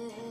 Wake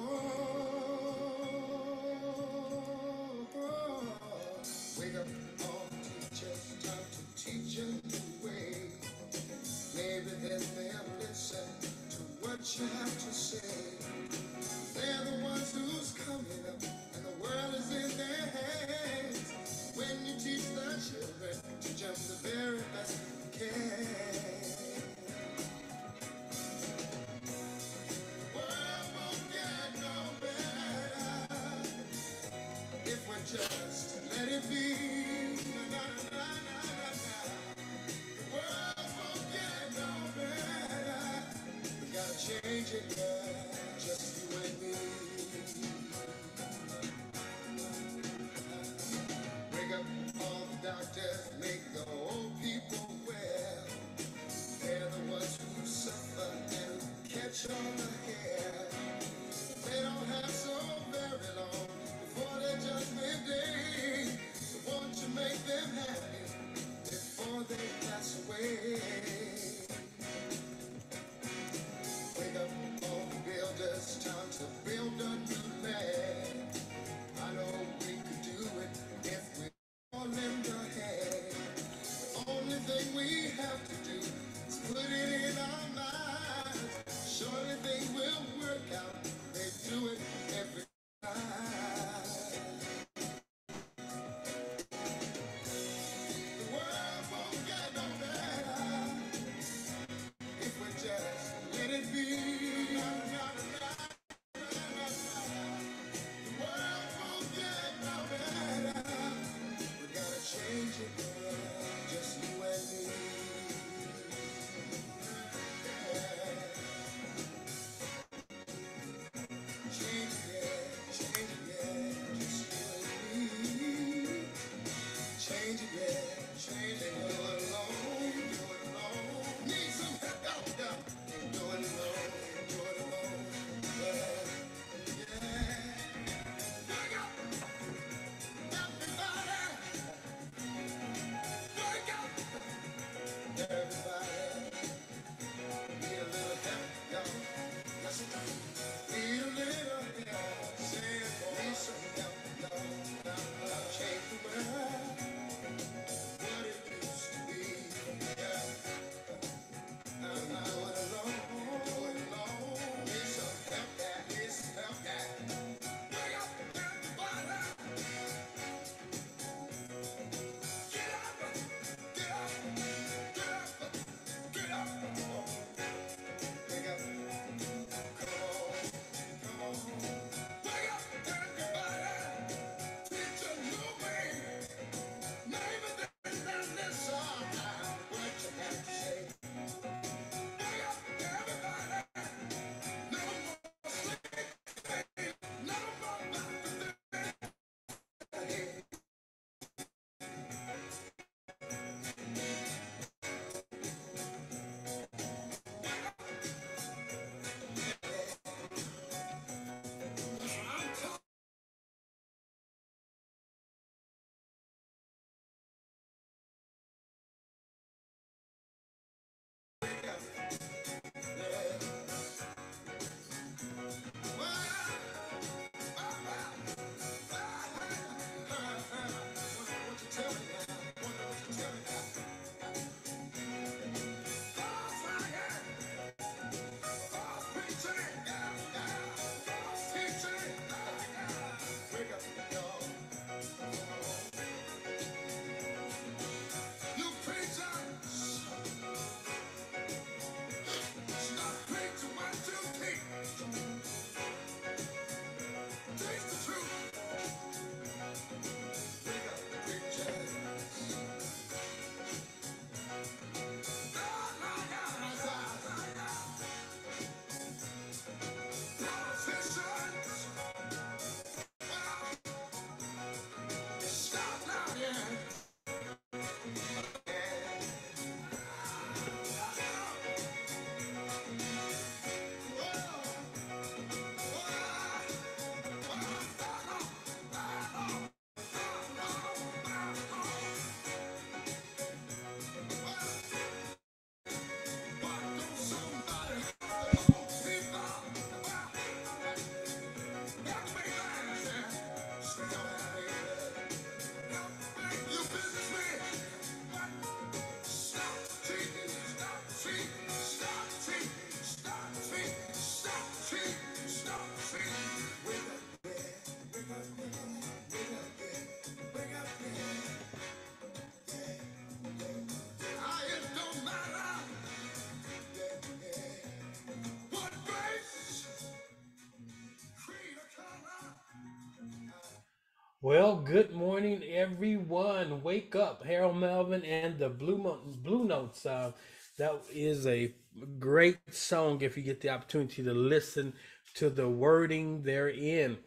Well, good morning, everyone. Wake up, Harold Melvin and the Blue Mo- Blue Notes. Uh, that is a great song. If you get the opportunity to listen to the wording therein.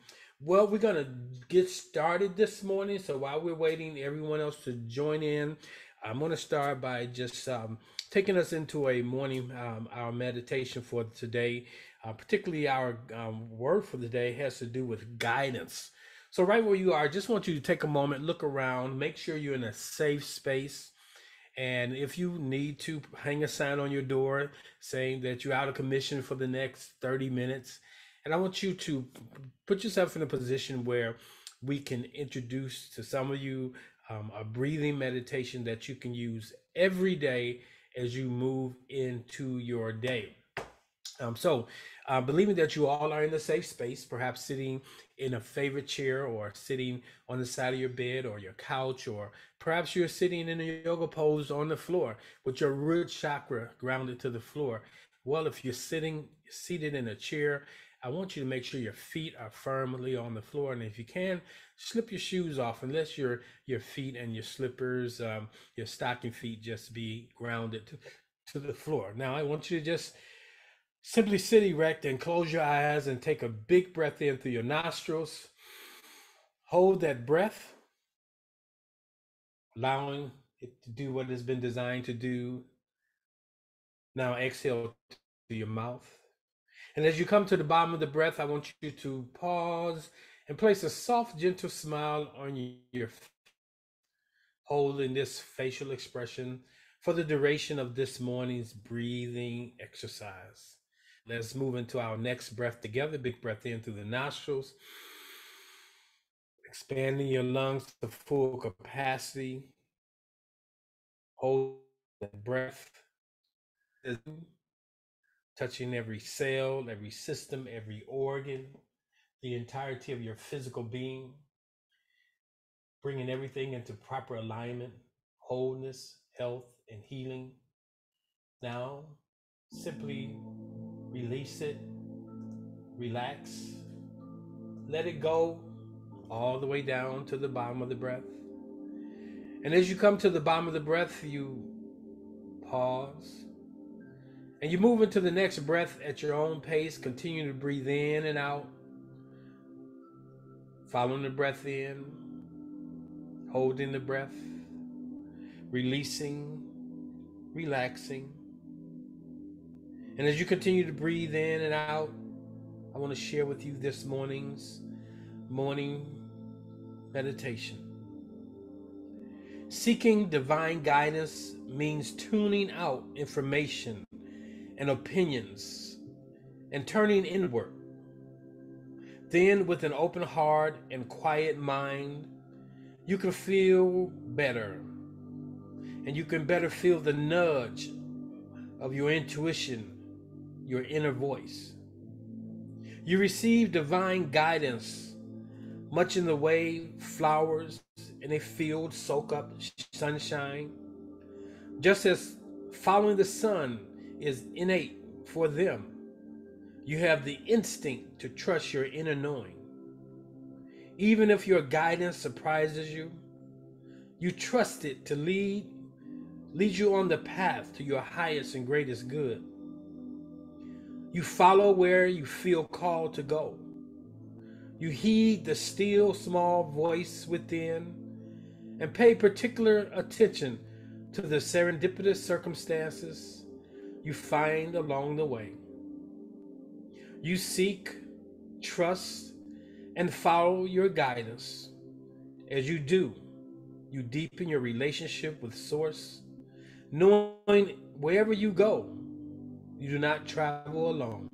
Well, we're gonna get started this morning. So while we're waiting, everyone else to join in, I'm gonna start by just um, taking us into a morning um, our meditation for today. Uh, particularly, our um, word for the day has to do with guidance so right where you are, I just want you to take a moment, look around, make sure you're in a safe space. And if you need to hang a sign on your door saying that you're out of commission for the next 30 minutes, and I want you to put yourself in a position where we can introduce to some of you um, a breathing meditation that you can use every day as you move into your day. Um, so, uh, believing that you all are in a safe space, perhaps sitting in a favorite chair or sitting on the side of your bed or your couch, or perhaps you're sitting in a yoga pose on the floor with your root chakra grounded to the floor. Well, if you're sitting seated in a chair, I want you to make sure your feet are firmly on the floor, and if you can, slip your shoes off, unless your your feet and your slippers, um, your stocking feet, just be grounded to, to the floor. Now, I want you to just Simply sit erect and close your eyes and take a big breath in through your nostrils. Hold that breath, allowing it to do what it's been designed to do. Now exhale through your mouth. And as you come to the bottom of the breath, I want you to pause and place a soft, gentle smile on your face, holding this facial expression for the duration of this morning's breathing exercise. Let's move into our next breath together. Big breath in through the nostrils, expanding your lungs to full capacity. Hold that breath, touching every cell, every system, every organ, the entirety of your physical being, bringing everything into proper alignment, wholeness, health, and healing. Now, simply release it, relax, let it go all the way down to the bottom of the breath. And as you come to the bottom of the breath, you pause and you move into the next breath at your own pace. Continue to breathe in and out, following the breath in, holding the breath, releasing, relaxing. And as you continue to breathe in and out, I want to share with you this morning's morning meditation. Seeking divine guidance means tuning out information and opinions and turning inward. Then, with an open heart and quiet mind, you can feel better and you can better feel the nudge of your intuition your inner voice. You receive divine guidance, much in the way flowers in a field soak up sunshine, just as following the sun is innate for them. You have the instinct to trust your inner knowing. Even if your guidance surprises you, you trust it to lead lead you on the path to your highest and greatest good. You follow where you feel called to go. You heed the still small voice within and pay particular attention to the serendipitous circumstances you find along the way. You seek, trust, and follow your guidance. As you do, you deepen your relationship with Source, knowing wherever you go, you do not travel alone.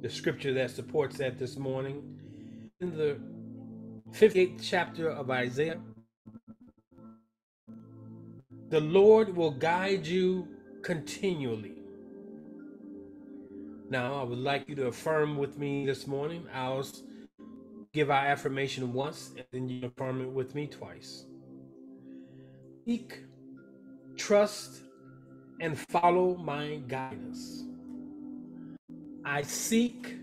The scripture that supports that this morning in the 58th chapter of Isaiah. The Lord will guide you continually. Now, I would like you to affirm with me this morning. I'll give our affirmation once and then you affirm it with me twice. Seek trust, and follow my guidance. I seek,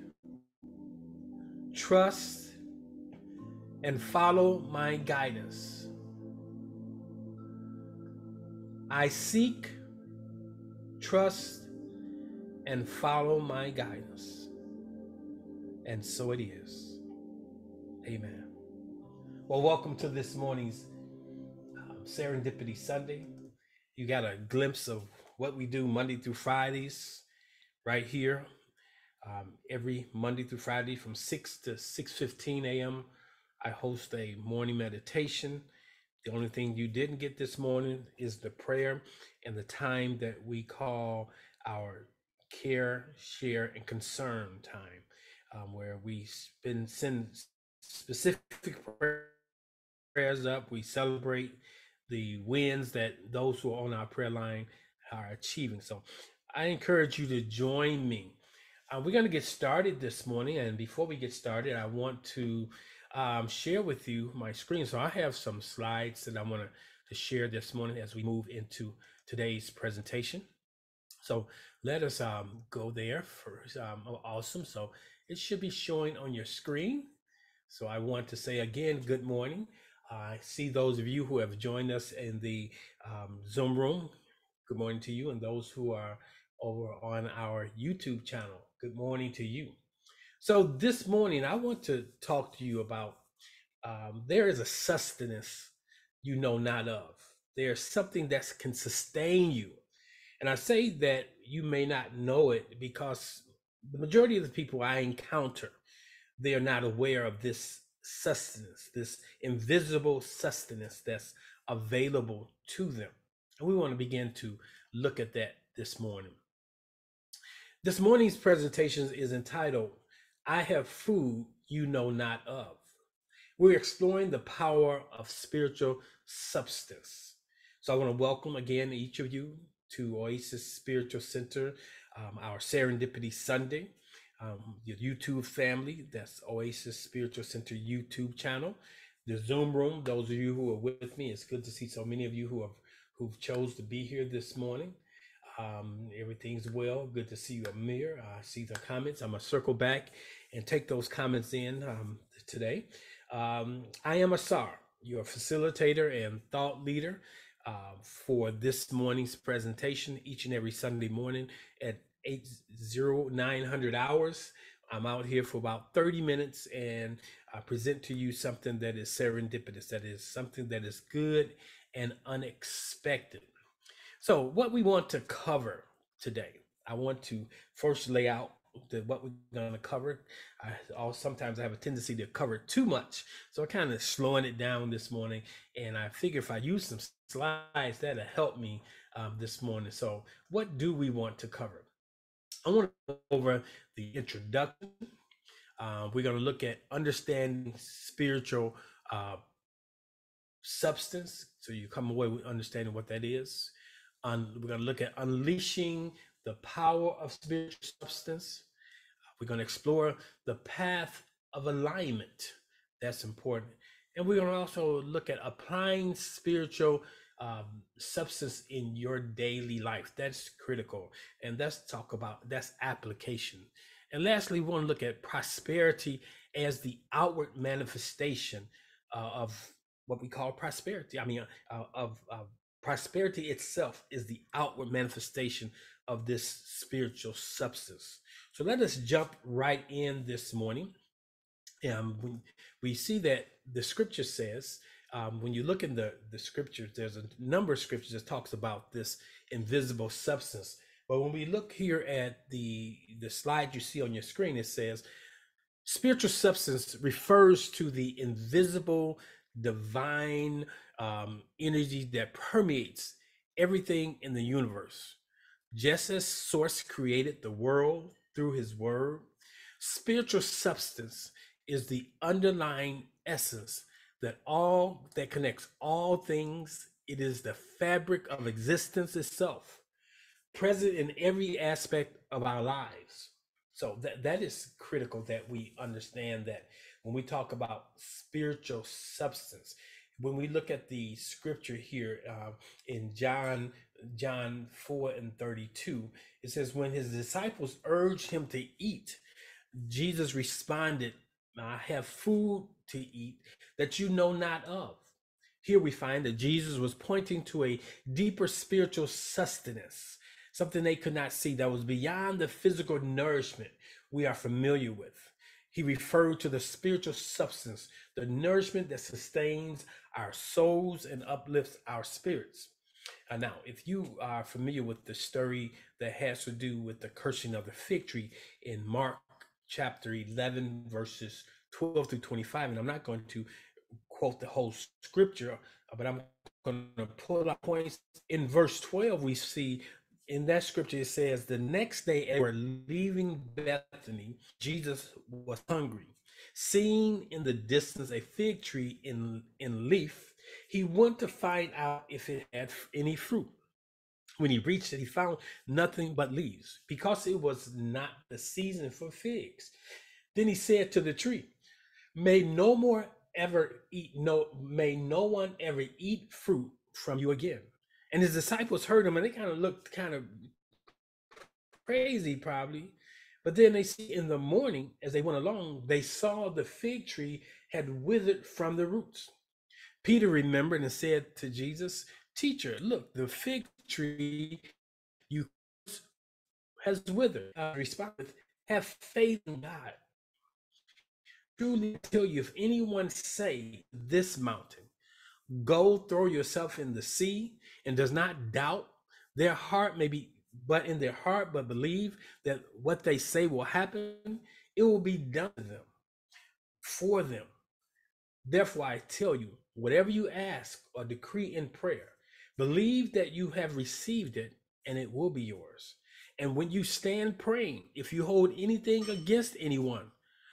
trust, and follow my guidance. I seek, trust, and follow my guidance. And so it is. Amen. Well, welcome to this morning's um, Serendipity Sunday. You got a glimpse of what we do Monday through Fridays right here. Um, every Monday through Friday from 6 to 6:15 a.m. I host a morning meditation. The only thing you didn't get this morning is the prayer and the time that we call our care, share, and concern time, um, where we spend send specific prayers up. We celebrate the wins that those who are on our prayer line are achieving. So I encourage you to join me. Uh, we're going to get started this morning. And before we get started, I want to um, share with you my screen. So I have some slides that I want to, share this morning as we move into today's presentation. So let us um, go there first. Um, awesome. So it should be showing on your screen. So I want to say again, good morning. I see those of you who have joined us in the um, Zoom room. Good morning to you, and those who are over on our YouTube channel. Good morning to you. So this morning, I want to talk to you about um, there is a sustenance you know not of. There's something that can sustain you, and I say that you may not know it because the majority of the people I encounter, they are not aware of this sustenance, this invisible sustenance that's available to them. And we want to begin to look at that this morning. This morning's presentation is entitled, I Have Food You Know Not Of. We're exploring the power of spiritual substance. So I want to welcome again each of you to Oasis Spiritual Center, um, our Serendipity Sunday um, your YouTube family. That's Oasis Spiritual Center YouTube channel. The Zoom room. Those of you who are with me, it's good to see so many of you who have who've chose to be here this morning. Um, everything's well. Good to see you, Amir. I see the comments. I'm gonna circle back and take those comments in um, today. Um, I am Asar, your facilitator and thought leader uh, for this morning's presentation each and every Sunday morning at eight zero nine hundred hours. I'm out here for about 30 minutes and I present to you something that is serendipitous, that is something that is good and unexpected. So, what we want to cover today, I want to first lay out the, what we're going to cover. I also, sometimes I have a tendency to cover too much, so I'm kind of slowing it down this morning. And I figure if I use some slides, that'll help me um, this morning. So, what do we want to cover? I want to go over the introduction. Uh, we're going to look at understanding spiritual uh, substance. So you come away with understanding what that is. Um, we're going to look at unleashing the power of spiritual substance. We're going to explore the path of alignment. That's important. And we're going to also look at applying spiritual um, substance in your daily life. That's critical. And let's talk about that's application. And lastly, we want to look at prosperity as the outward manifestation uh, of what we call prosperity. I mean, uh, of, of prosperity itself is the outward manifestation of this spiritual substance. So let us jump right in this morning. Um, we, we see that the scripture says um, when you look in the, the scriptures, there's a number of scriptures that talks about this invisible substance. But when we look here at the the slide you see on your screen, it says spiritual substance refers to the invisible divine um, energy that permeates everything in the universe. Just as Source created the world through his word, spiritual substance is the underlying essence that all that connects all things. It is the fabric of existence itself present in every aspect of our lives. So that that is critical that we understand that when we talk about spiritual substance. When we look at the scripture here uh, in john john 4 and 32 it says when his disciples urged him to eat jesus responded I have food to eat that you know not of. Here we find that Jesus was pointing to a deeper spiritual sustenance, something they could not see that was beyond the physical nourishment we are familiar with. He referred to the spiritual substance, the nourishment that sustains our souls and uplifts our spirits. Uh, now, if you are familiar with the story that has to do with the cursing of the fig tree in Mark chapter 11, verses 12 through 25, and I'm not going to quote the whole scripture, but I'm going to pull out points. In verse 12, we see in that scripture, it says, The next day, as were leaving Bethany, Jesus was hungry. Seeing in the distance a fig tree in, in leaf, he went to find out if it had any fruit. When he reached it, he found nothing but leaves because it was not the season for figs. Then he said to the tree, May no more ever eat, no, may no one ever eat fruit from you again. And his disciples heard him and they kind of looked kind of crazy, probably. But then they see in the morning, as they went along, they saw the fig tree had withered from the roots. Peter remembered and said to Jesus, Teacher, look, the fig tree you has withered. I responded, Have faith in God. Truly tell you, if anyone say this mountain, go throw yourself in the sea, and does not doubt, their heart may be, but in their heart, but believe that what they say will happen, it will be done to them for them. Therefore, I tell you, whatever you ask or decree in prayer, believe that you have received it and it will be yours. And when you stand praying, if you hold anything against anyone,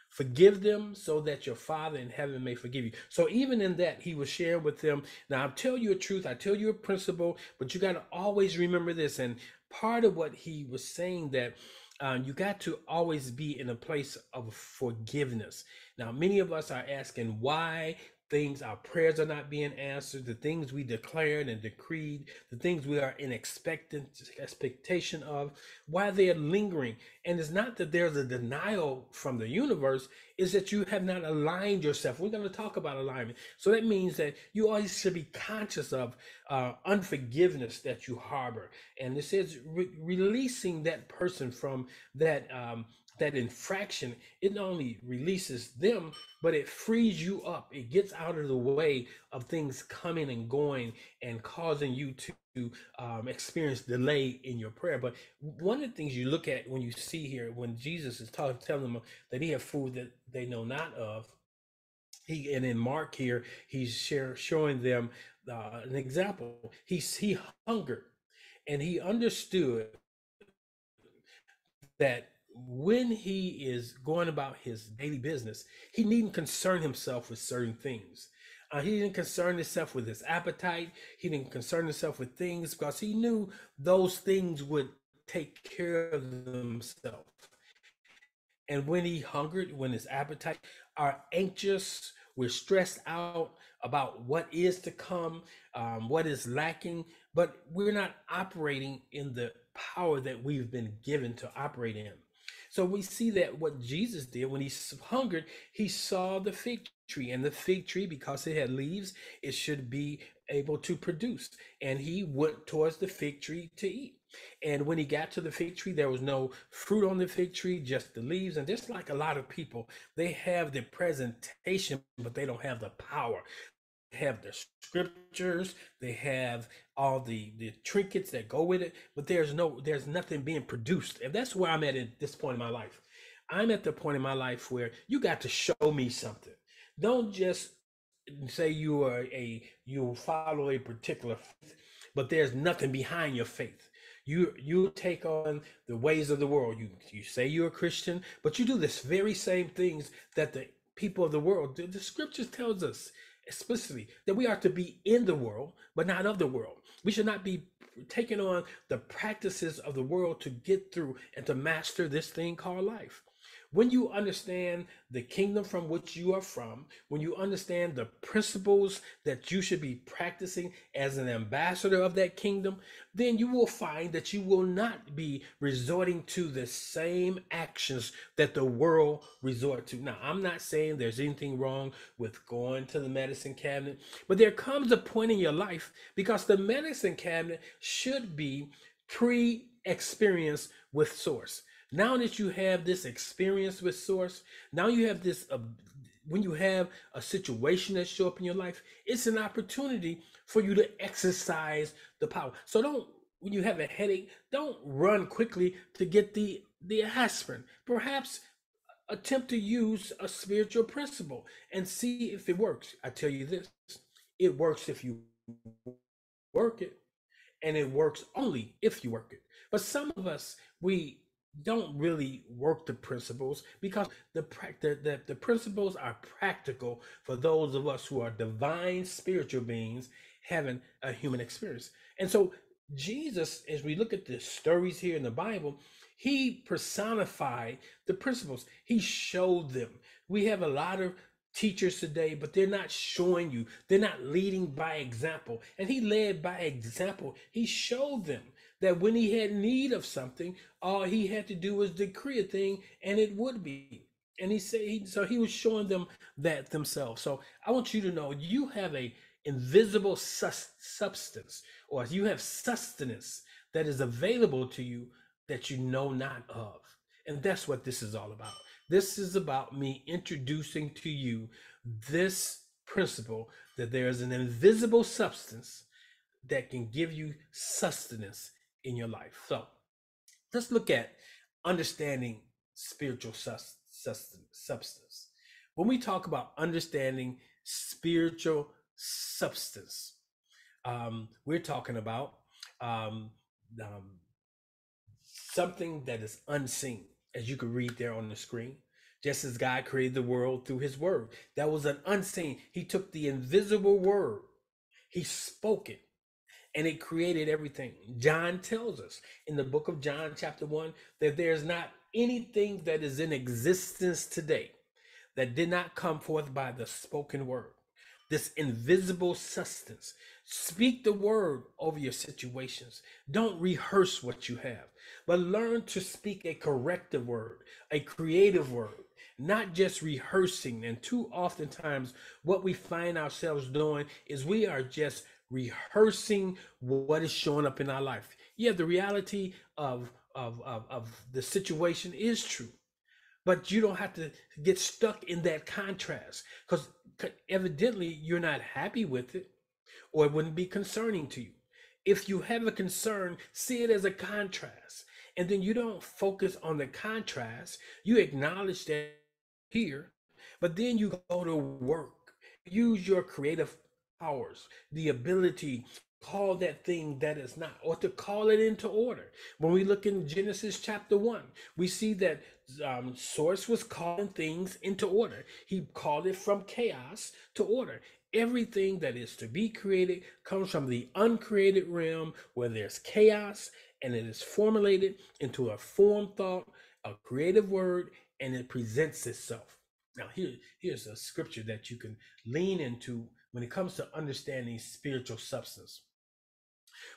forgive them so that your father in heaven may forgive you. So even in that he was sharing with them. Now i'll tell you a truth. I tell you a principle but you got to always remember this and part of what he was saying that um, you got to always be in a place of forgiveness. Now many of us are asking why things our prayers are not being answered the things we declared and decreed the things we are in expectant expectation of why they're lingering. And it's not that there's a denial from the universe is that you have not aligned yourself. We're going to talk about alignment. So that means that you always should be conscious of uh, unforgiveness that you harbor. And it says re- releasing that person from that um, that infraction, it not only releases them, but it frees you up. It gets out of the way of things coming and going and causing you to um, experience delay in your prayer. But one of the things you look at when you see here, when Jesus is talking, telling them that he have food that they know not of, he and in Mark here, he's share, showing them uh, an example. He he hungered, and he understood that when he is going about his daily business, he needn't concern himself with certain things. Uh, he didn't concern himself with his appetite. He didn't concern himself with things because he knew those things would take care of themselves. And when he hungered, when his appetite are anxious, we're stressed out about what is to come, um, what is lacking, but we're not operating in the power that we've been given to operate in. So we see that what Jesus did when he hungered, he saw the fig tree, and the fig tree, because it had leaves, it should be able to produce. And he went towards the fig tree to eat. And when he got to the fig tree, there was no fruit on the fig tree, just the leaves. And just like a lot of people, they have the presentation, but they don't have the power have the scriptures they have all the the trinkets that go with it but there's no there's nothing being produced. And that's where i'm at at this point in my life. I'm at the point in my life where you got to show me something. Don't just say you are a you follow a particular faith but there's nothing behind your faith. You you take on the ways of the world. You you say you're a christian but you do this very same things that the people of the world the, the scriptures tells us explicitly that we are to be in the world, but not of the world. We should not be taking on the practices of the world to get through and to master this thing called life. When you understand the kingdom from which you are from, when you understand the principles that you should be practicing as an ambassador of that kingdom, then you will find that you will not be resorting to the same actions that the world resort to. Now, I'm not saying there's anything wrong with going to the medicine cabinet, but there comes a point in your life because the medicine cabinet should be pre experienced with source. Now that you have this experience with source, now you have this uh, when you have a situation that show up in your life, it's an opportunity for you to exercise the power. So don't when you have a headache, don't run quickly to get the the aspirin. Perhaps attempt to use a spiritual principle and see if it works. I tell you this, it works if you work it, and it works only if you work it. But some of us, we don't really work the principles because the, the, the, the principles are practical for those of us who are divine spiritual beings having a human experience. And so Jesus, as we look at the stories here in the Bible, he personified the principles. He showed them. We have a lot of teachers today, but they're not showing you. They're not leading by example. And he led by example. He showed them that when he had need of something, all he had to do was decree a thing and it would be. And he said, he, so he was showing them that themselves. So I want you to know you have a invisible sus- substance or you have sustenance that is available to you that you know not of. And that's what this is all about. This is about me introducing to you this principle that there is an invisible substance that can give you sustenance in your life. So let's look at understanding spiritual substance. When we talk about understanding spiritual substance, um, we're talking about um, um, something that is unseen, as you can read there on the screen. Just as God created the world through his word, that was an unseen. He took the invisible word, he spoke it, and it created everything. John tells us in the book of John, chapter 1, that there's not anything that is in existence today that did not come forth by the spoken word, this invisible substance. Speak the word over your situations. Don't rehearse what you have, but learn to speak a corrective word, a creative word, not just rehearsing. And too oftentimes, what we find ourselves doing is we are just rehearsing what is showing up in our life. Yeah, the reality of of of, of the situation is true, but you don't have to get stuck in that contrast because evidently you're not happy with it, or it wouldn't be concerning to you. If you have a concern, see it as a contrast. And then you don't focus on the contrast. You acknowledge that here, but then you go to work. Use your creative powers, the ability call that thing that is not, or to call it into order. When we look in Genesis chapter 1, we see that um, Source was calling things into order. He called it from chaos to order. Everything that is to be created comes from the uncreated realm where there's chaos and it is formulated into a form thought, a creative word, and it presents itself. Now, here, here's a scripture that you can lean into when it comes to understanding spiritual substance.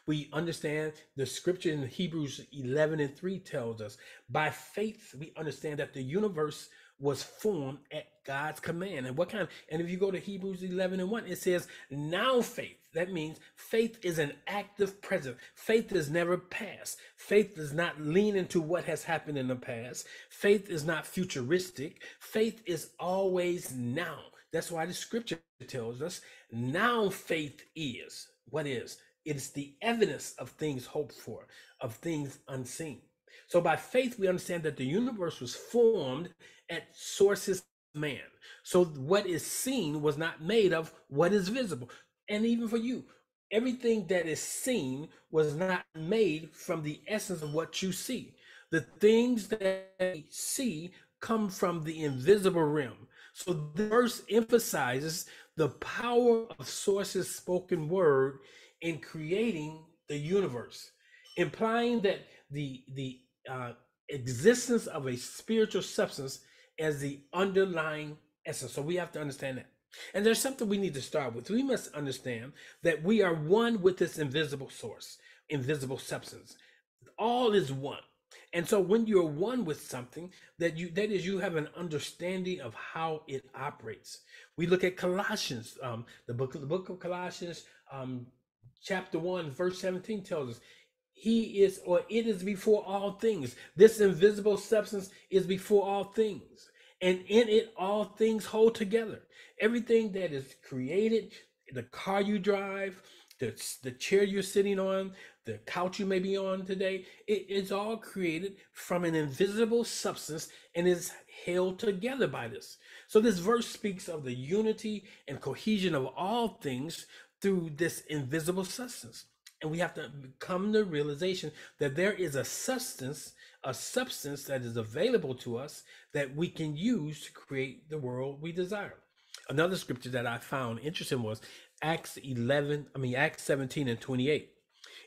We understand the scripture in Hebrews 11 and 3 tells us by faith, we understand that the universe was formed at God's command. And what kind and if you go to Hebrews 11 and 1, it says, now faith. That means faith is an active present. Faith is never past. Faith does not lean into what has happened in the past. Faith is not futuristic. Faith is always now. That's why the scripture tells us now faith is what is it's the evidence of things hoped for, of things unseen. So by faith, we understand that the universe was formed at source's man. So what is seen was not made of what is visible. And even for you, everything that is seen was not made from the essence of what you see. The things that we see come from the invisible realm. So the verse emphasizes the power of source's spoken word in creating the universe, implying that the the uh, existence of a spiritual substance as the underlying essence. So we have to understand that. And there's something we need to start with. We must understand that we are one with this invisible source, invisible substance. All is one. And so when you're one with something, that you that is you have an understanding of how it operates. We look at Colossians, um, the book of the book of Colossians, um, chapter one, verse 17 tells us he is or it is before all things. This invisible substance is before all things. And in it all things hold together. Everything that is created, the car you drive, the, the chair you're sitting on, the couch you may be on today, it is all created from an invisible substance and is held together by this. So this verse speaks of the unity and cohesion of all things through this invisible substance. And we have to come to realization that there is a substance, a substance that is available to us that we can use to create the world we desire. Another scripture that I found interesting was Acts 11, I mean Acts 17 and 28.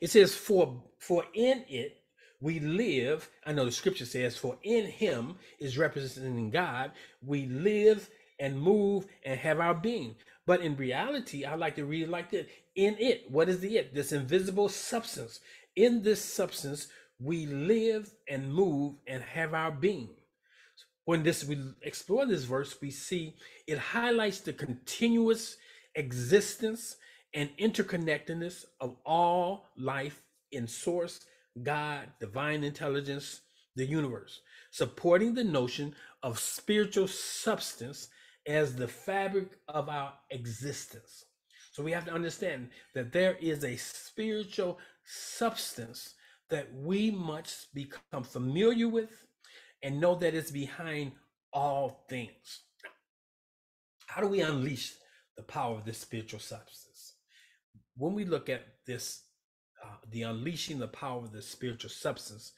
It says, For for in it we live. I know the scripture says, For in him is representing God, we live and move and have our being. But in reality, I like to read it like this in it, what is the it? This invisible substance. In this substance, we live and move and have our being. When this we explore this verse, we see it highlights the continuous existence and interconnectedness of all life in source, God, divine intelligence, the universe, supporting the notion of spiritual substance as the fabric of our existence. So we have to understand that there is a spiritual substance that we must become familiar with and know that it's behind all things. How do we unleash the power of this spiritual substance? When we look at this, uh, the unleashing the power of the spiritual substance,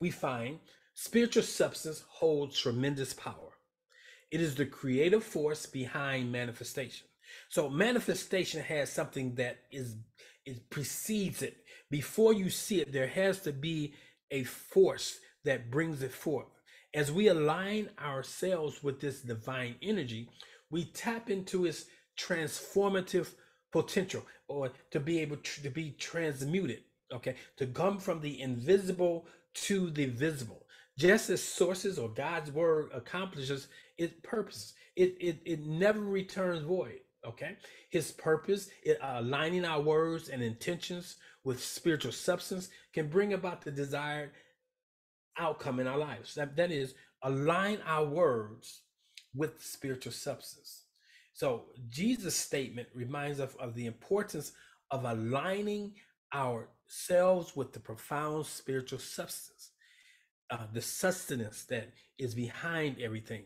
we find spiritual substance holds tremendous power. It is the creative force behind manifestation. So manifestation has something that is it precedes it. Before you see it, there has to be a force that brings it forth. As we align ourselves with this divine energy, we tap into its transformative potential or to be able to, to be transmuted, okay, to come from the invisible to the visible. Just as sources or God's word accomplishes its purpose, it, it, it never returns void. Okay. His purpose, it, uh, aligning our words and intentions with spiritual substance, can bring about the desired outcome in our lives. That, that is, align our words with spiritual substance. So, Jesus' statement reminds us of the importance of aligning ourselves with the profound spiritual substance, uh, the sustenance that is behind everything.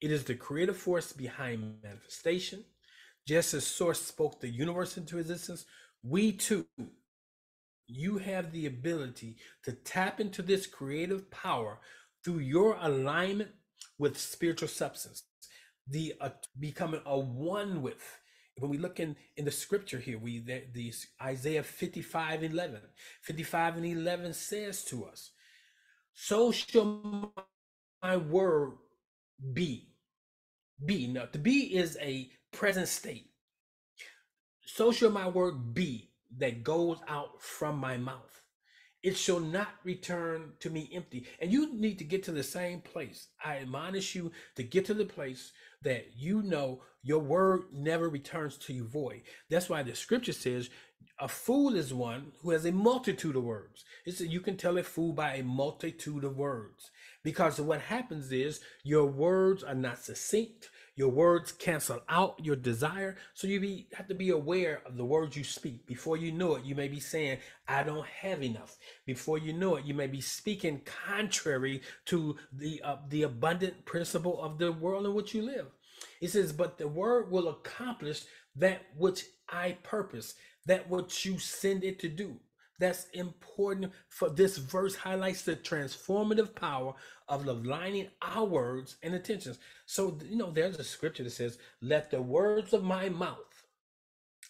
It is the creative force behind manifestation just as Source spoke the universe into existence, we too, you have the ability to tap into this creative power through your alignment with spiritual substance, the uh, becoming a one with. When we look in, in the scripture here, we the, the Isaiah 55 11. 55 and 11 says to us, So shall my word be. Be. Now, to be is a present state. So shall my word be that goes out from my mouth. It shall not return to me empty. And you need to get to the same place. I admonish you to get to the place that you know your word never returns to you void. That's why the scripture says a fool is one who has a multitude of words. It's you can tell a fool by a multitude of words. Because what happens is your words are not succinct, your words cancel out your desire. So you be, have to be aware of the words you speak. Before you know it, you may be saying, I don't have enough. Before you know it, you may be speaking contrary to the, uh, the abundant principle of the world in which you live. It says, but the word will accomplish that which I purpose, that which you send it to do. That's important for this verse highlights the transformative power of aligning our words and intentions. So, you know, there's a scripture that says, Let the words of my mouth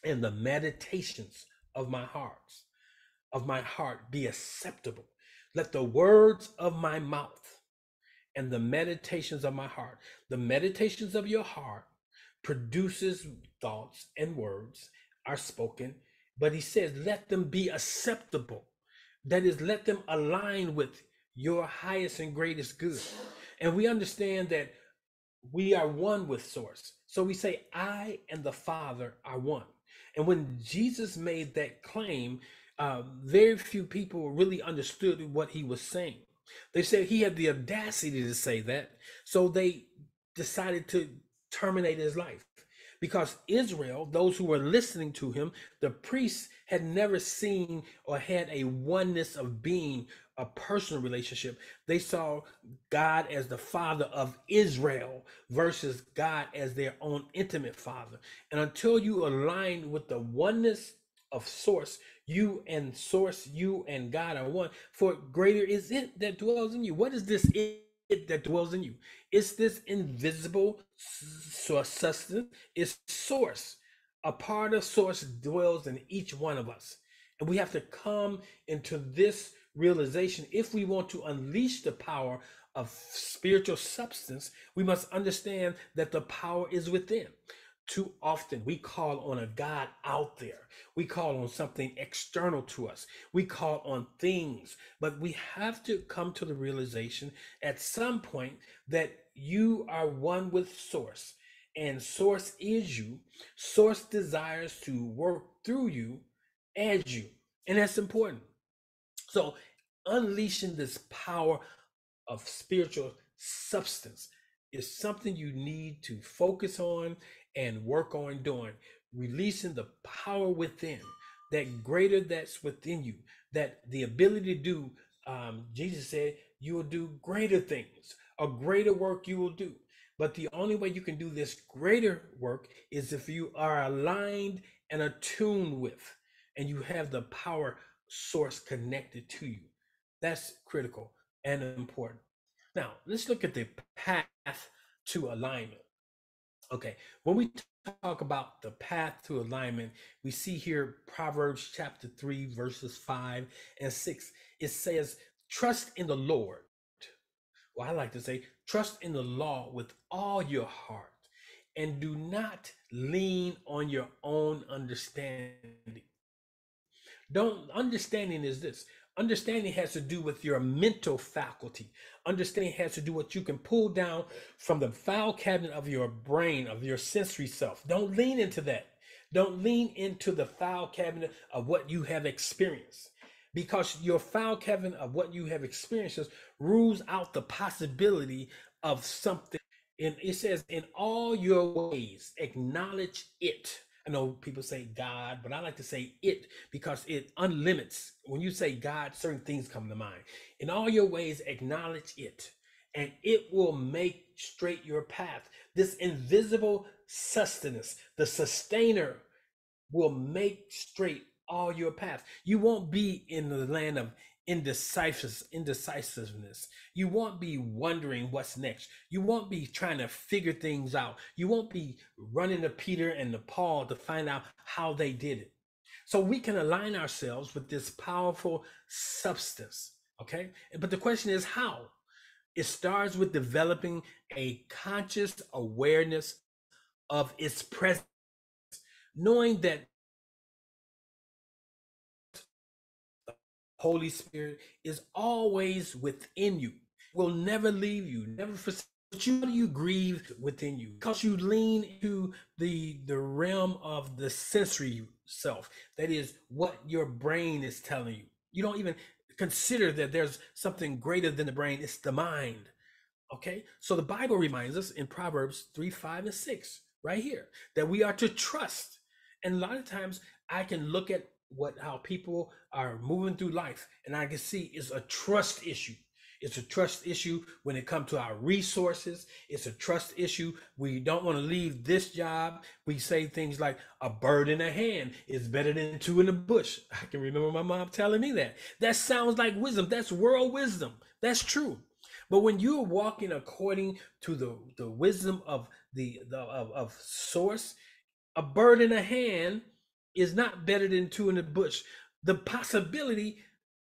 and the meditations of my hearts, of my heart be acceptable. Let the words of my mouth and the meditations of my heart, the meditations of your heart produces thoughts and words are spoken, but he says, let them be acceptable. That is, let them align with your highest and greatest good. And we understand that we are one with source. So we say, I and the Father are one. And when Jesus made that claim, uh, very few people really understood what he was saying. They said he had the audacity to say that. So they decided to terminate his life because Israel, those who were listening to him, the priests had never seen or had a oneness of being, a personal relationship. They saw God as the father of Israel versus God as their own intimate father. And until you align with the oneness of source, you and source, you and God are one, for greater is it that dwells in you. What is this that dwells in you? It's this invisible substance, it's source. A part of source dwells in each one of us. And we have to come into this realization if we want to unleash the power of spiritual substance, we must understand that the power is within. Too often we call on a God out there. We call on something external to us. We call on things, but we have to come to the realization at some point that you are one with Source, and Source is you. Source desires to work through you as you, and that's important. So, unleashing this power of spiritual substance is something you need to focus on and work on doing, releasing the power within, that greater that's within you, that the ability to do, um, Jesus said, you will do greater things, a greater work you will do. But the only way you can do this greater work is if you are aligned and attuned with, and you have the power source connected to you. That's critical and important. Now, let's look at the path to alignment. Okay, when we talk about the path to alignment, we see here Proverbs chapter 3, verses 5 and 6. It says, Trust in the Lord. Well, I like to say, trust in the law with all your heart and do not lean on your own understanding. Don't understanding is this Understanding has to do with your mental faculty. Understanding has to do what you can pull down from the file cabinet of your brain, of your sensory self. Don't lean into that. Don't lean into the file cabinet of what you have experienced because your file cabinet of what you have experienced rules out the possibility of something. And it says, in all your ways, acknowledge it I know people say God, but I like to say it because it unlimits. When you say God, certain things come to mind. In all your ways, acknowledge it, and it will make straight your path. This invisible sustenance, the sustainer, will make straight all your paths. You won't be in the land of indecisiveness, indecisiveness. You won't be wondering what's next. You won't be trying to figure things out. You won't be running to Peter and to Paul to find out how they did it. So we can align ourselves with this powerful substance. Okay. But the question is how? It starts with developing a conscious awareness of its presence, knowing that Holy Spirit is always within you, will never leave you, never forsake but you you grieve within you? Because you lean into the the realm of the sensory self that is what your brain is telling you. You don't even consider that there's something greater than the brain it's the mind okay? So the bible reminds us in proverbs 3 5 and 6 right here that we are to trust. And a lot of times i can look at what how people are moving through life and i can see it's a trust issue. It's a trust issue when it comes to our resources. It's a trust issue we don't want to leave this job. We say things like a bird in a hand is better than two in the bush. I can remember my mom telling me that. That sounds like wisdom. That's world wisdom. That's true. But when you're walking according to the the wisdom of the, the of, of source a bird in a hand is not better than two in the bush. The possibility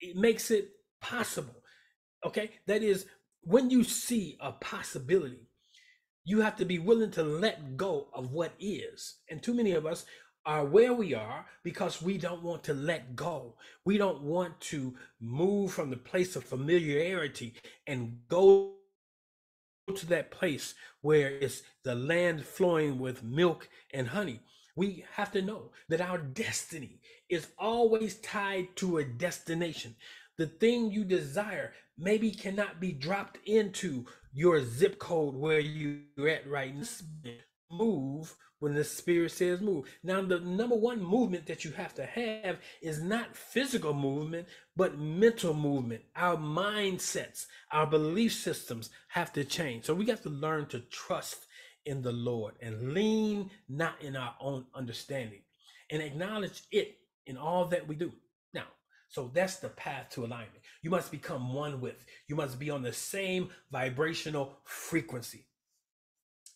it makes it possible. Okay, that is when you see a possibility, you have to be willing to let go of what is. And too many of us are where we are because we don't want to let go. We don't want to move from the place of familiarity and go to that place where it's the land flowing with milk and honey. We have to know that our destiny is always tied to a destination. The thing you desire maybe cannot be dropped into your zip code where you're at right now. Move when the spirit says move. Now, the number one movement that you have to have is not physical movement, but mental movement. Our mindsets, our belief systems have to change. So we got to learn to trust in the Lord and lean not in our own understanding and acknowledge it in all that we do. Now, so that's the path to alignment. You must become one with, you must be on the same vibrational frequency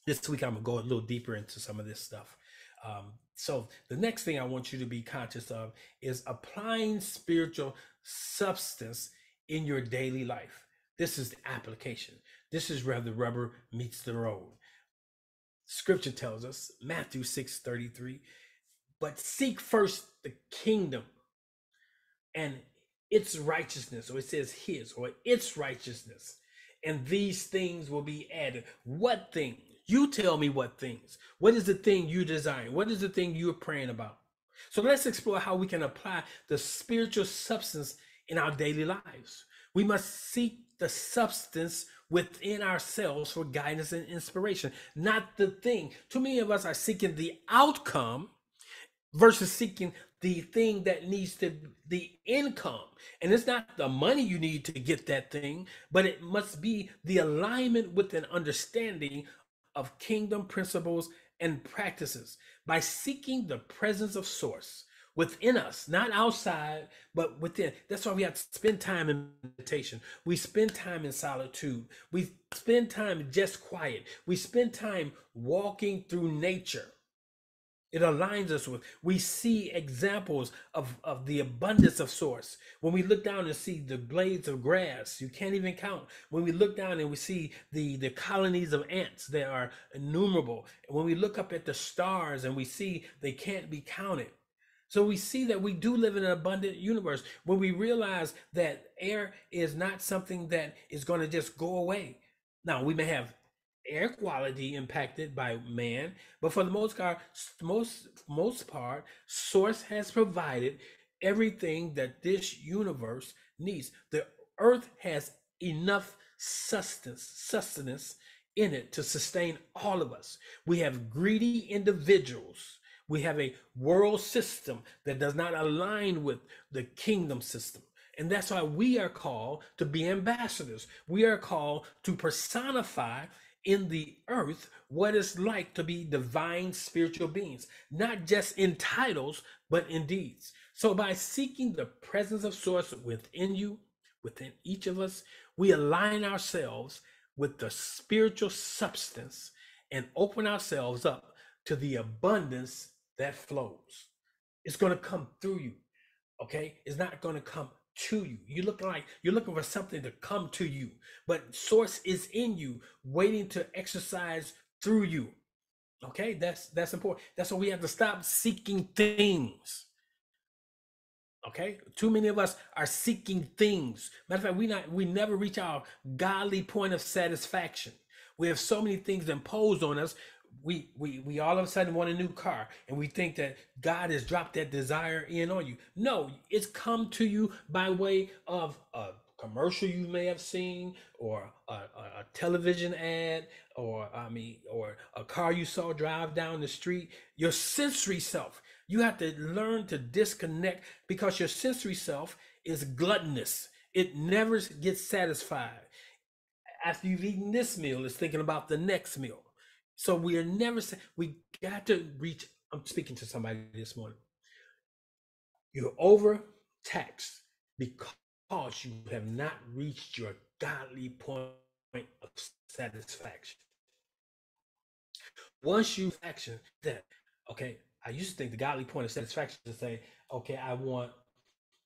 this week I'm gonna go a little deeper into some of this stuff. Um, so the next thing I want you to be conscious of is applying spiritual substance in your daily life. This is the application. This is where the rubber meets the road. Scripture tells us, Matthew 6 33, but seek first the kingdom and its righteousness, or it says his, or its righteousness, and these things will be added. What things? You tell me what things. What is the thing you desire? What is the thing you're praying about? So let's explore how we can apply the spiritual substance in our daily lives. We must seek the substance within ourselves for guidance and inspiration, not the thing. Too many of us are seeking the outcome versus seeking the thing that needs to the income. And it's not the money you need to get that thing but it must be the alignment with an understanding of kingdom principles and practices. By seeking the presence of source within us, not outside, but within. That's why we have to spend time in meditation. We spend time in solitude. We spend time just quiet. We spend time walking through nature. It aligns us with, we see examples of, of the abundance of source. When we look down and see the blades of grass, you can't even count. When we look down and we see the, the colonies of ants that are innumerable. When we look up at the stars and we see they can't be counted. So we see that we do live in an abundant universe when we realize that air is not something that is going to just go away. Now, we may have air quality impacted by man, but for the most part, most most part, source has provided everything that this universe needs. The earth has enough sustenance, sustenance in it to sustain all of us. We have greedy individuals. We have a world system that does not align with the kingdom system. And that's why we are called to be ambassadors. We are called to personify in the earth what it's like to be divine spiritual beings, not just in titles, but in deeds. So, by seeking the presence of Source within you, within each of us, we align ourselves with the spiritual substance and open ourselves up to the abundance that flows. It's going to come through you. Okay? It's not going to come to you. You look like you're looking for something to come to you, but source is in you, waiting to exercise through you. Okay, that's that's important. That's why we have to stop seeking things. Okay, too many of us are seeking things. Matter of fact, we not we never reach our godly point of satisfaction. We have so many things imposed on us we we we all of a sudden want a new car and we think that God has dropped that desire in on you. No, it's come to you by way of a commercial you may have seen or a, a, a television ad or I mean or a car you saw drive down the street. Your sensory self. You have to learn to disconnect because your sensory self is gluttonous. It never gets satisfied. After you've eaten this meal, it's thinking about the next meal so we are never we got to reach. I'm speaking to somebody this morning. You're overtaxed because you have not reached your godly point of satisfaction. Once you action that, okay, I used to think the godly point of satisfaction is to say, okay, I want,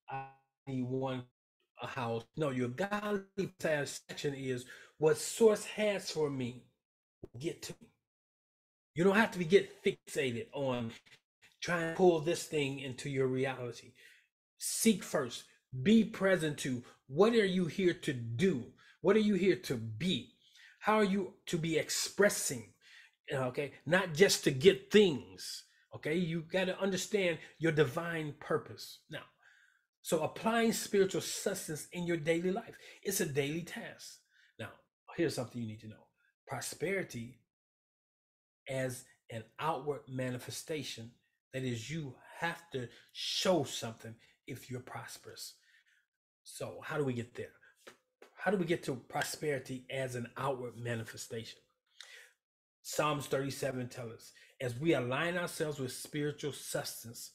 I need one a house. No, your godly satisfaction is what source has for me. Get to me. You don't have to get fixated on trying to pull this thing into your reality. Seek first. Be present to what are you here to do? What are you here to be? How are you to be expressing? Okay, not just to get things. Okay, you got to understand your divine purpose. Now, so applying spiritual substance in your daily life, it's a daily task. Now, here's something you need to know prosperity as an outward manifestation. That is, you have to show something if you're prosperous. So, how do we get there? How do we get to prosperity as an outward manifestation? Psalms 37 tells us as we align ourselves with spiritual substance,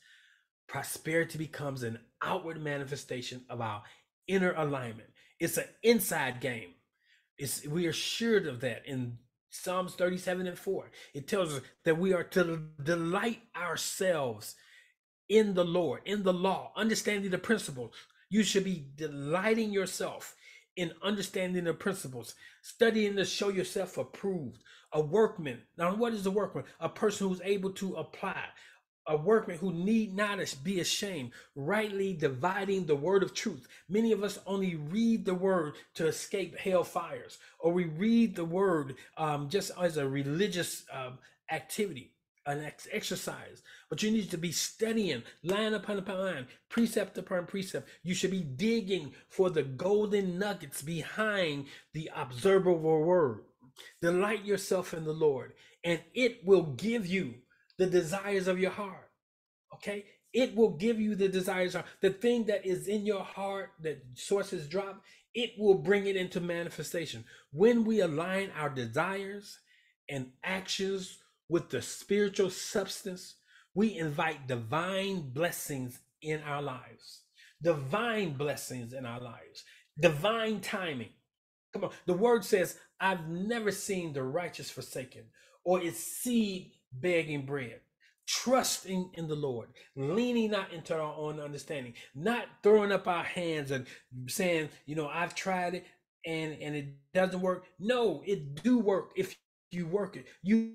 prosperity becomes an outward manifestation of our inner alignment. It's an inside game. It's, we are sure of that in Psalms 37 and 4. It tells us that we are to delight ourselves in the Lord, in the law, understanding the principles. You should be delighting yourself in understanding the principles, studying to show yourself approved, a workman. Now, what is a workman? A person who's able to apply, a workman who need not be ashamed, rightly dividing the word of truth. Many of us only read the word to escape hell fires, or we read the word um, just as a religious um, activity, an ex- exercise. But you need to be studying line upon line, precept upon precept. You should be digging for the golden nuggets behind the observable word. Delight yourself in the Lord, and it will give you the desires of your heart. Okay? It will give you the desires. The thing that is in your heart that sources drop, it will bring it into manifestation. When we align our desires and actions with the spiritual substance, we invite divine blessings in our lives. Divine blessings in our lives. Divine timing. Come on. The word says, I've never seen the righteous forsaken or its seed begging bread. Trusting in the Lord, leaning not into our own understanding, not throwing up our hands and saying, you know, I've tried it and and it doesn't work. No, it do work if you work it. You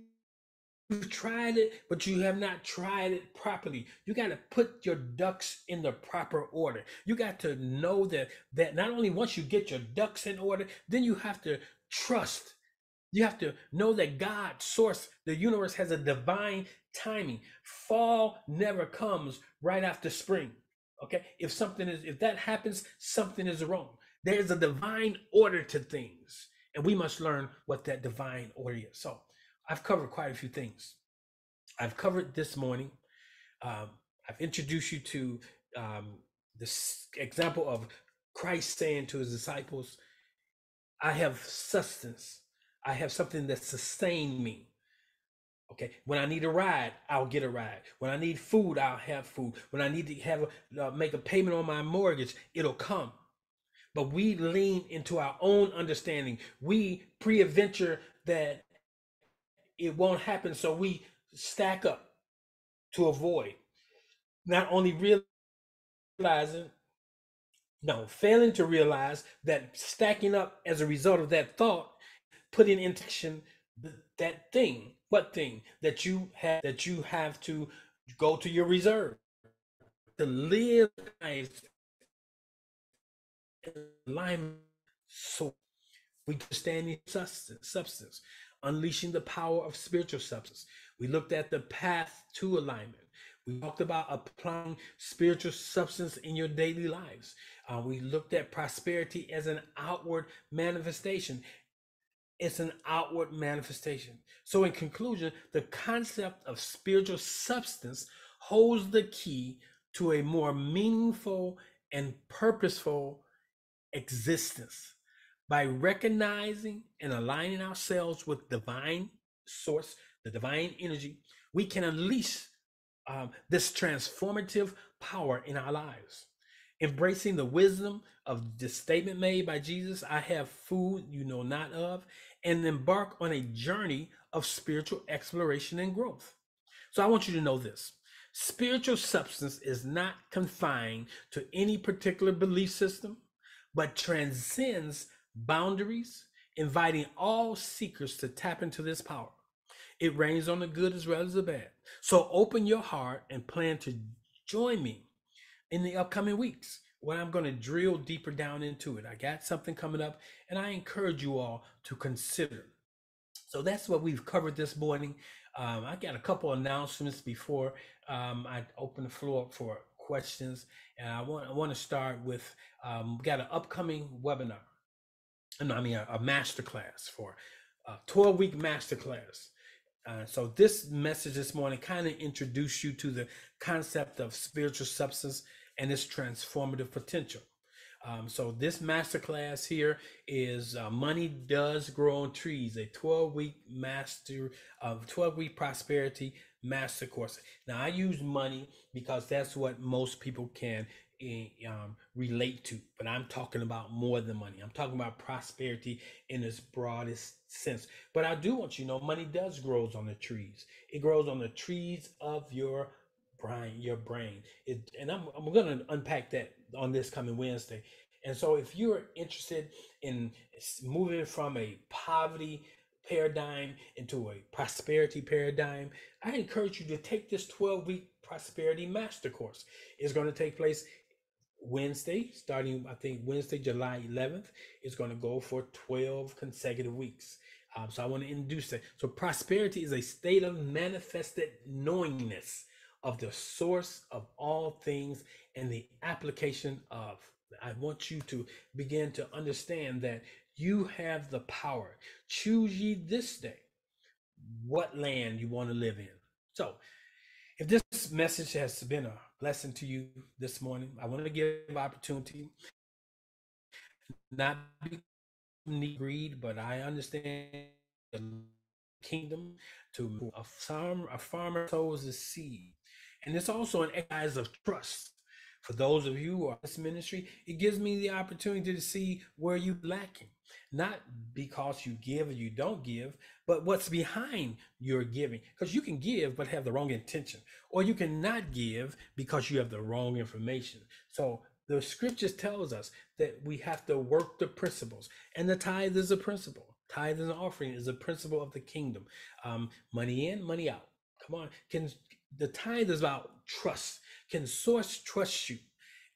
You've tried it, but you have not tried it properly. You got to put your ducks in the proper order. You got to know that that not only once you get your ducks in order, then you have to trust you have to know that God, source, the universe has a divine timing. Fall never comes right after spring. Okay. If something is, if that happens, something is wrong. There is a divine order to things, and we must learn what that divine order is. So I've covered quite a few things. I've covered this morning. Um, I've introduced you to um, this example of Christ saying to his disciples, I have substance I have something that sustains me. Okay. When I need a ride, I'll get a ride. When I need food, I'll have food. When I need to have a, uh, make a payment on my mortgage, it'll come. But we lean into our own understanding. We pre-adventure that it won't happen, so we stack up to avoid. Not only realizing, no, failing to realize that stacking up as a result of that thought putting into action that thing. What thing? That you have that you have to go to your reserve. To live life. Alignment so we understand the substance, substance. Unleashing the power of spiritual substance. We looked at the path to alignment. We talked about applying spiritual substance in your daily lives. Uh, we looked at prosperity as an outward manifestation it's an outward manifestation. So, in conclusion, the concept of spiritual substance holds the key to a more meaningful and purposeful existence. By recognizing and aligning ourselves with divine source, the divine energy, we can unleash um, this transformative power in our lives embracing the wisdom of the statement made by Jesus, I have food you know not of, and embark on a journey of spiritual exploration and growth. So I want you to know this spiritual substance is not confined to any particular belief system, but transcends boundaries, inviting all seekers to tap into this power. It rains on the good as well as the bad. So open your heart and plan to join me in the upcoming weeks when I'm going to drill deeper down into it. I got something coming up, and I encourage you all to consider. So that's what we've covered this morning. Um, I got a couple announcements before um, I open the floor up for questions, and I want I want to start with um, got an upcoming webinar. I mean a, a master class for a 12 week master class. Uh, so this message this morning kind of introduced you to the concept of spiritual substance and its transformative potential. Um, so this masterclass here is uh, money does grow on trees, a 12 week master of 12 week prosperity master course. Now I use money because that's what most people can um, relate to, but I'm talking about more than money. I'm talking about prosperity in its broadest sense. But I do want you to know money does grows on the trees. It grows on the trees of your brain, your brain. It, and I'm, I'm going to unpack that on this coming Wednesday. And so, if you're interested in moving from a poverty paradigm into a prosperity paradigm, I encourage you to take this 12 week prosperity master course. It's going to take place Wednesday, starting I think Wednesday, July 11th. is going to go for 12 consecutive weeks. Um, so I want to introduce that. So prosperity is a state of manifested knowingness of the source of all things and the application of. I want you to begin to understand that you have the power. Choose ye this day what land you want to live in. So, if this message has been a blessing to you this morning, I want to give opportunity, not be greed, but I understand the kingdom to a farm a farmer sows a seed and it's also an exercise of trust. For those of you who are this ministry, it gives me the opportunity to see where you're lacking. Not because you give or you don't give, but what's behind your giving. Because you can give but have the wrong intention, or you can not give because you have the wrong information. So the scriptures tells us that we have to work the principles, and the tithe is a principle. Tithe and offering is a principle of the kingdom. Um, money in, money out. Come on, can the tithe is about trust. Can source trust you?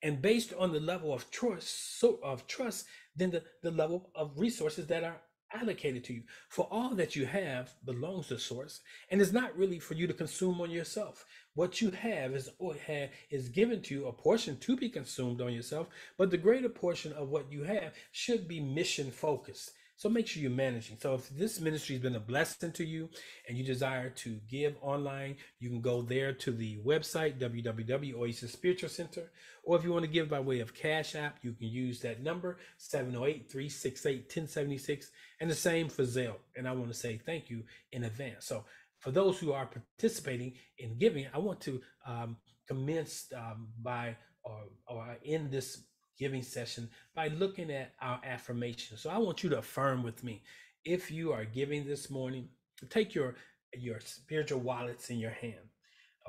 And based on the level of trust, so of trust, then the, the level of resources that are allocated to you. For all that you have belongs to source, and it's not really for you to consume on yourself. What you have is or have, is given to you a portion to be consumed on yourself, but the greater portion of what you have should be mission focused. So make sure you're managing. So if this ministry has been a blessing to you and you desire to give online, you can go there to the website, www Oasis Spiritual Center. Or if you want to give by way of Cash App, you can use that number, 708-368-1076. And the same for Zelle. And I want to say thank you in advance. So for those who are participating in giving, I want to um, commence um, by or, or in this giving session by looking at our affirmation. So I want you to affirm with me. If you are giving this morning, take your your spiritual wallets in your hand.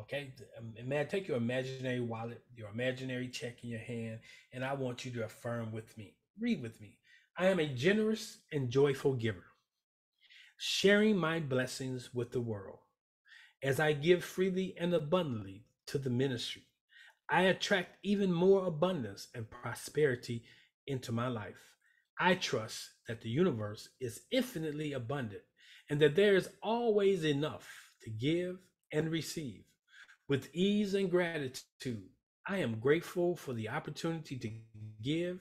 Okay, um, man, take your imaginary wallet, your imaginary check in your hand, and I want you to affirm with me. Read with me. I am a generous and joyful giver, sharing my blessings with the world. As I give freely and abundantly to the ministry, I attract even more abundance and prosperity into my life. I trust that the universe is infinitely abundant and that there is always enough to give and receive. With ease and gratitude, I am grateful for the opportunity to give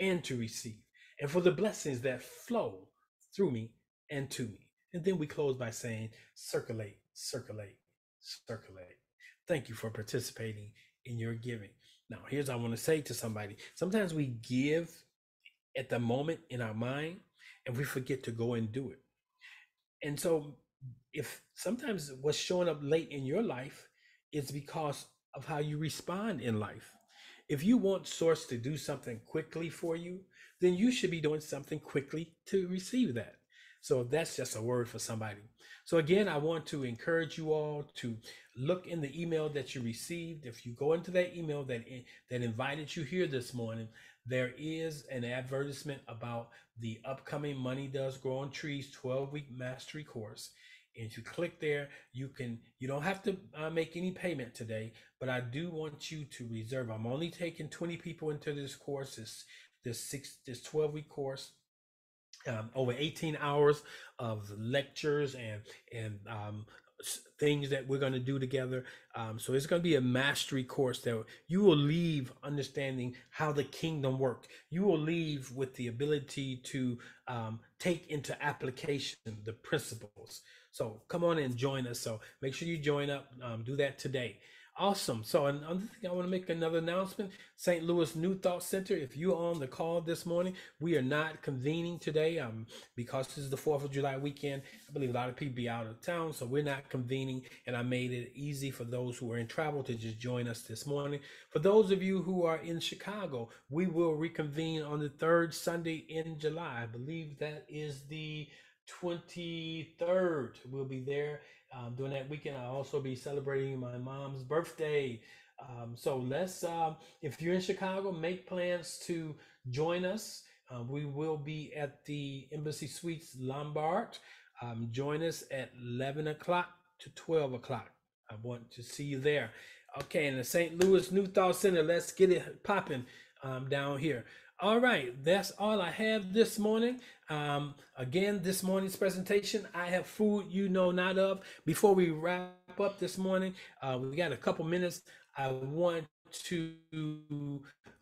and to receive, and for the blessings that flow through me and to me. And then we close by saying, circulate, circulate, circulate. Thank you for participating in your giving. Now, here's what I want to say to somebody. Sometimes we give at the moment in our mind and we forget to go and do it. And so if sometimes what's showing up late in your life is because of how you respond in life. If you want source to do something quickly for you, then you should be doing something quickly to receive that. So that's just a word for somebody. So again, I want to encourage you all to look in the email that you received. If you go into that email that that invited you here this morning, there is an advertisement about the upcoming Money Does Grow on Trees 12 week mastery course. And if you click there, you can, you don't have to uh, make any payment today, but I do want you to reserve. I'm only taking 20 people into this course, this, this six, this 12 week course. Um, over 18 hours of lectures and and um, things that we're going to do together. Um, so it's going to be a mastery course that you will leave understanding how the kingdom works. You will leave with the ability to um, take into application the principles. So come on and join us. So make sure you join up. Um, do that today. Awesome. So another thing I want to make another announcement. St. Louis New Thought Center. If you're on the call this morning, we are not convening today. Um, because this is the Fourth of July weekend. I believe a lot of people be out of town, so we're not convening. And I made it easy for those who are in travel to just join us this morning. For those of you who are in Chicago, we will reconvene on the third Sunday in July. I believe that is the 23rd. We'll be there um, during that weekend. I'll also be celebrating my mom's birthday. Um, so let's, um, if you're in Chicago, make plans to join us. Uh, we will be at the Embassy Suites Lombard. Um, join us at 11 o'clock to 12 o'clock. I want to see you there. Okay, in the St. Louis New Thought Center, let's get it popping down here. All right, that's all I have this morning. Um, again, this morning's presentation, I have food you know not of. Before we wrap up this morning, uh, we got a couple minutes. I want to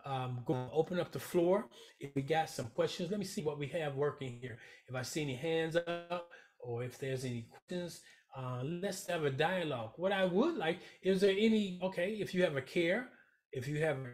um, go open up the floor. If we got some questions, let me see what we have working here. If I see any hands up or if there's any questions, uh, let's have a dialogue. What I would like, is there any, okay, if you have a care, if you have a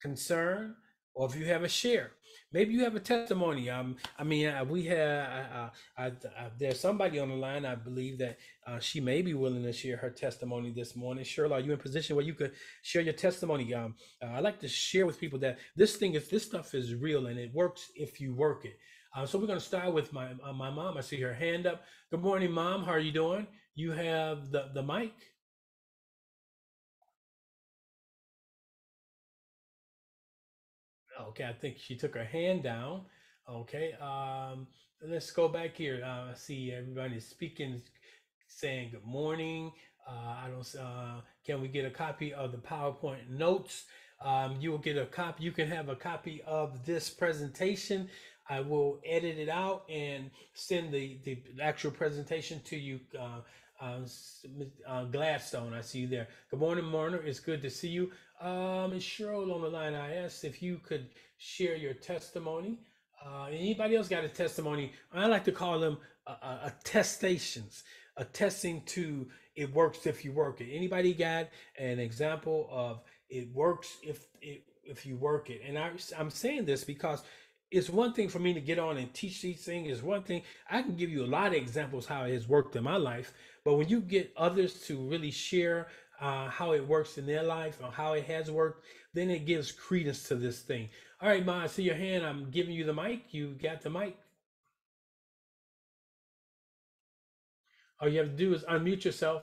concern, or if you have a share. Maybe you have a testimony. Um i mean uh, we have uh, uh, there's somebody on the line i believe that uh, she may be willing to share her testimony this morning. Shirley, are you in position where you could share your testimony? Um uh, i like to share with people that this thing is this stuff is real and it works if you work it. Uh, so we're going to start with my my mom. I see her hand up. Good morning mom. How are you doing? You have the the mic Okay, I think she took her hand down. Okay, um, let's go back here. Uh, I see everybody speaking, saying good morning. Uh, I don't. Uh, can we get a copy of the PowerPoint notes? Um, you will get a copy. You can have a copy of this presentation. I will edit it out and send the the actual presentation to you. Uh, uh, Gladstone, I see you there. Good morning, Marner. It's good to see you. Um, and Cheryl on the line, I asked if you could share your testimony. Uh, anybody else got a testimony? I like to call them uh, uh, attestations, attesting to it works if you work it. Anybody got an example of it works if it, if you work it? And I, I'm saying this because it's one thing for me to get on and teach these things. It's one thing I can give you a lot of examples how it has worked in my life. But when you get others to really share uh, how it works in their life or how it has worked, then it gives credence to this thing. All right, Ma, I see your hand. I'm giving you the mic. You got the mic. All you have to do is unmute yourself.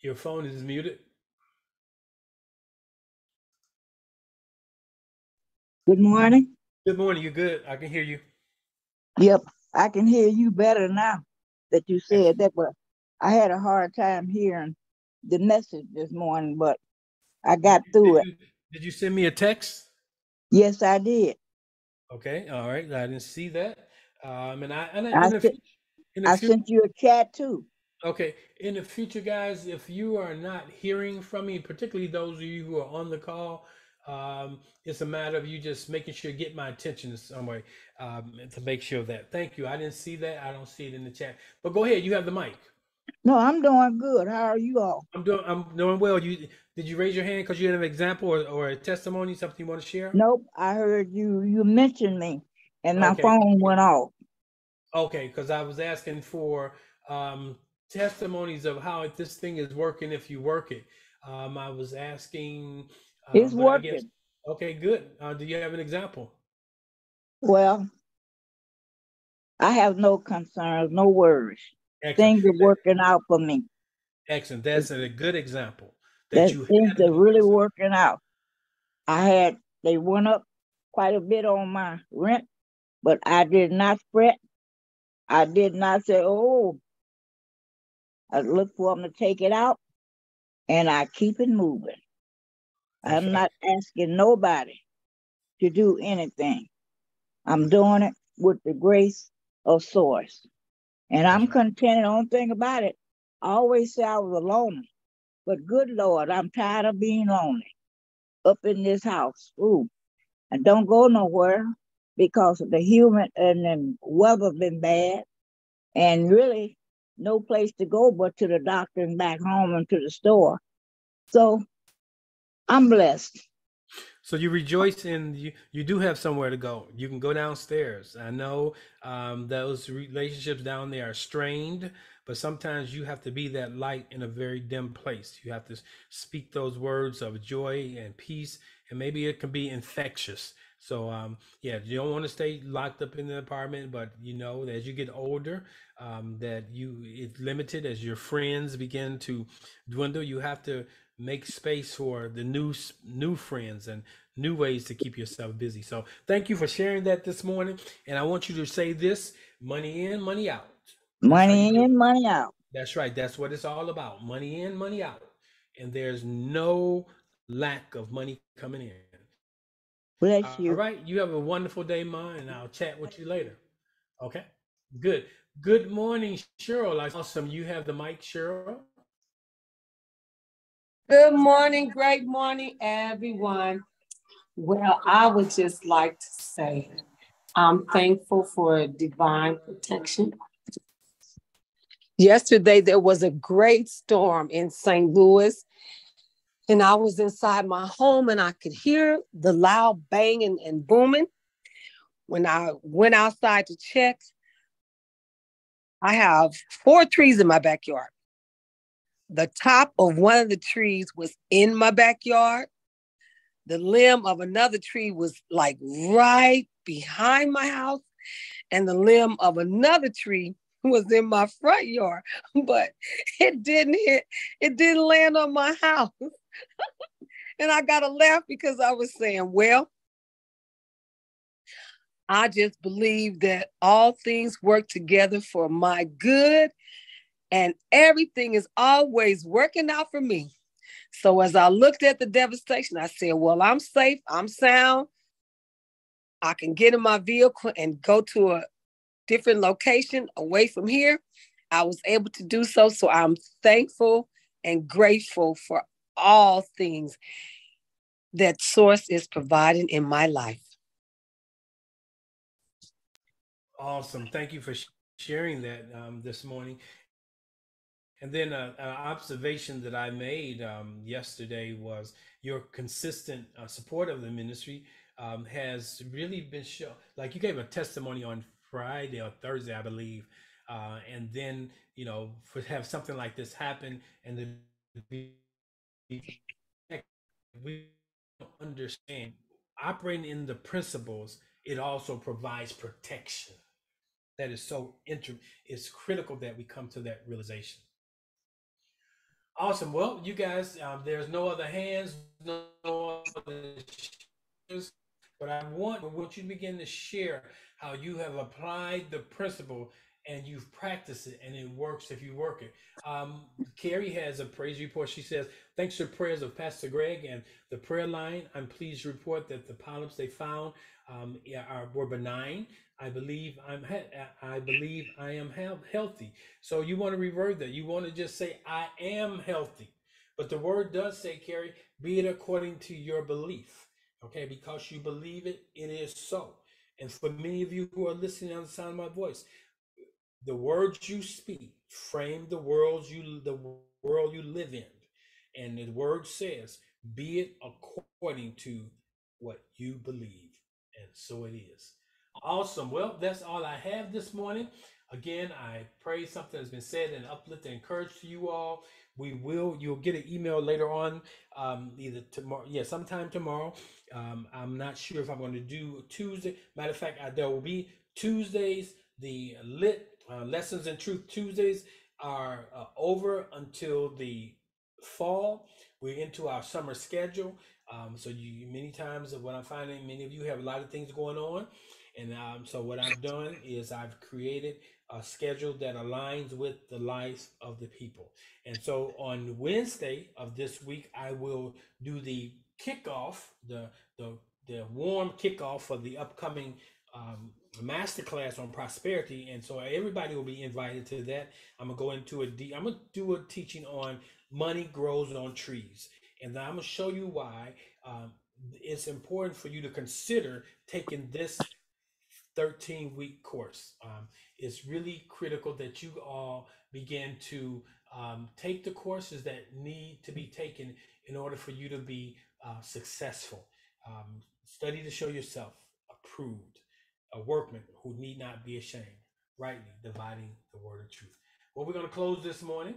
Your phone is muted. Good morning. Good morning. You're good? I can hear you. Yep, I can hear you better now that you said that, but I had a hard time hearing the message this morning, but I got through Did you, did you send me a text? Yes, I did. Okay. All right. I didn't see that. Um, and I, and I the, sent, I future, sent you a chat too. okay. In the future, guys, if you are not hearing from me, particularly those of you who are on the call, um, it's a matter of you just making sure you get my attention in some way um, to make sure of that. Thank you. I didn't see that. I don't see it in the chat. But go ahead. You have the mic. No, I'm doing good. How are you all? I'm doing. I'm doing well. You did you raise your hand because you had an example or, or a testimony, something you want to share? Nope, I heard you you mentioned me and my Okay. phone went off. Okay, because I was asking for um, testimonies of how this thing is working if you work it. Um, I was asking. Uh, It's I guess working. okay, good. Uh, do you have an example? Well, I have no concerns, no worries. Excellent. Things are working out for me. Excellent. That's a good example that That you things had. are really working out. I had They went up quite a bit on my rent, but I did not fret. I did not say, oh, I look for them to take it out and I keep it moving. I'm not asking nobody to do anything. I'm doing it with the grace of source. And I'm contented. Only thing about it, I always say I was alone. But good Lord, I'm tired of being lonely up in this house. Ooh, I don't go nowhere because of the human and the weather been bad. And really no place to go but to the doctor and back home and to the store. So I'm blessed. So you rejoice in you. You do have somewhere to go. You can go downstairs. I know um, those relationships down there are strained, but sometimes you have to be that light in a very dim place. You have to speak those words of joy and peace, and maybe it can be infectious. So um, yeah, you don't want to stay locked up in the apartment, but you know that as you get older, um, that you it's limited as your friends begin to dwindle. You have to make space for the new new friends and new ways to keep yourself busy. So thank you for sharing that this morning. And I want you to say this: money in, money out. Money in, money out. That's right. That's what it's all about. Money in, money out. And there's no lack of money coming in. Bless you. right. You have a wonderful day, Ma, and I'll chat with you later. Okay. Good. Good morning, Cheryl. Awesome. You have the mic, Cheryl. Good morning, great morning, everyone. Well, I would just like to say I'm thankful for divine protection. Yesterday, there was a great storm in St. Louis, and I was inside my home and I could hear the loud banging and booming. When I went outside to check, I have four trees in my backyard. The top of one of the trees was in my backyard. The limb of another tree was like right behind my house. And the limb of another tree was in my front yard, but it didn't hit, it didn't land on my house. and I got to laugh because I was saying, well, I just believe that all things work together for my good and everything is always working out for me. So as I looked at the devastation, I said, Well, I'm safe, I'm sound. I can get in my vehicle and go to a different location away from here. I was able to do so. So I'm thankful and grateful for all things that Source is providing in my life. Awesome. Thank you for sharing that um, this morning. And then uh, an observation that I made um, yesterday was your consistent uh, support of the ministry um, has really been shown. Like you gave a testimony on Friday or Thursday, I believe, uh, and then you know for have something like this happen and the we understand operating in the principles. It also provides protection. That is so inter. It's critical that we come to that realization. Awesome. Well, you guys, um, there's no other hands, no other shares, but I want, I want you to begin to share how you have applied the principle and you've practiced it and it works if you work it. Um, Carrie has a praise report. She says, thanks to prayers of Pastor Greg and the prayer line, I'm pleased to report that the polyps they found um, are, were benign. I believe I'm he- I believe I am health- healthy. So you want to revert that. You want to just say I am healthy. But the word does say, Carrie, be it according to your belief. Okay, because you believe it, it is so. And for many of you who are listening on the sound of my voice, the words you speak frame the worlds you the world you live in. And the word says, be it according to what you believe. And so it is. Awesome. Well, that's all I have this morning. Again, I pray something has been said and uplift and encourage to you all. We will, you'll get an email later on, um, either tomorrow, yeah, sometime tomorrow. Um, I'm not sure if I'm going to do Tuesday. Matter of fact, I, there will be Tuesdays, the lit uh, lessons in truth Tuesdays are uh, over until the fall. We're into our summer schedule. Um, so you many times what I'm finding, many of you have a lot of things going on, and um, so what I've done is I've created a schedule that aligns with the lives of the people. And so on Wednesday of this week, I will do the kickoff, the the the warm kickoff for the upcoming um, masterclass on prosperity, and so everybody will be invited to that. I'm gonna go into a. I'm gonna do a teaching on money grows on trees, and I'm gonna show you why um, it's important for you to consider taking this 13 week course. Um, it's really critical that you all begin to um, take the courses that need to be taken in order for you to be uh, successful. Um, study to show yourself approved, a workman who need not be ashamed, rightly dividing the word of truth. Well, we're going to close this morning,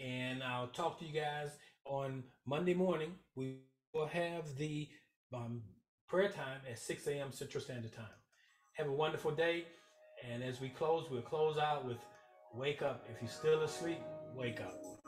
and I'll talk to you guys on Monday morning. We will have the um, prayer time at 6 a.m. Central Standard Time. Have a wonderful day. And as we close, we'll close out with Wake Up. If you're still asleep, wake up.